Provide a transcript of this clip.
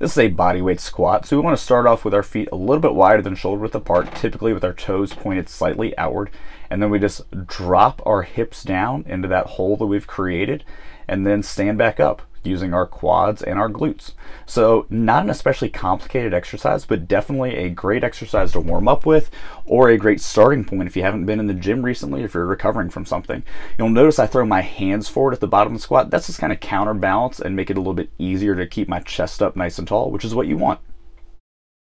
This is a bodyweight squat, so we want to start off with our feet a little bit wider than shoulder width apart, typically with our toes pointed slightly outward, and then we just drop our hips down into that hole that we've created, and then stand back up using our quads and our glutes. So not an especially complicated exercise, but definitely a great exercise to warm up with or a great starting point if you haven't been in the gym recently, if you're recovering from something. You'll notice I throw my hands forward at the bottom of the squat. That's just kind of counterbalance and make it a little bit easier to keep my chest up nice and tall, which is what you want.